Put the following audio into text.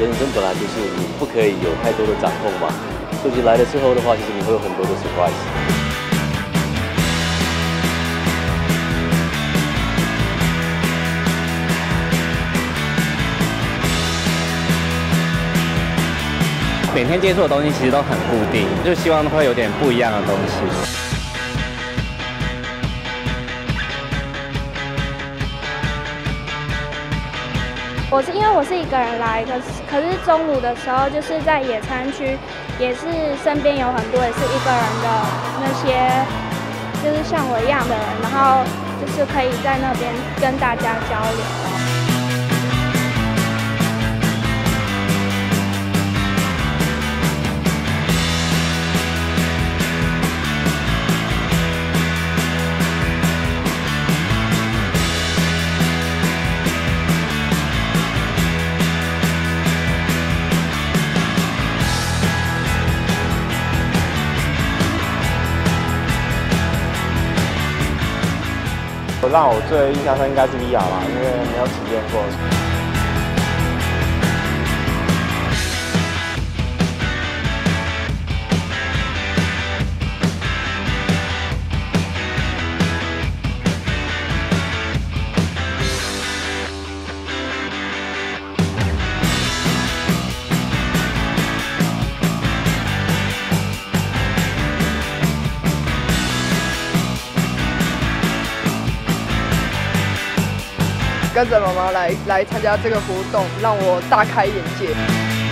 人生本来就是你不可以有太多的掌控嘛，所以来了之后的话，其实你会有很多的 surprise。每天接触的东西其实都很固定，就希望会有点不一样的东西。我是因为我是一个人来，可是可是中午的时候就是在野餐区，也是身边有很多也是一个人的那些，就是像我一样的人，然后就是可以在那边跟大家交流。让我最印象深应该是 VR 吧，因为没有体验过。跟着妈妈来来参加这个活动，让我大开眼界。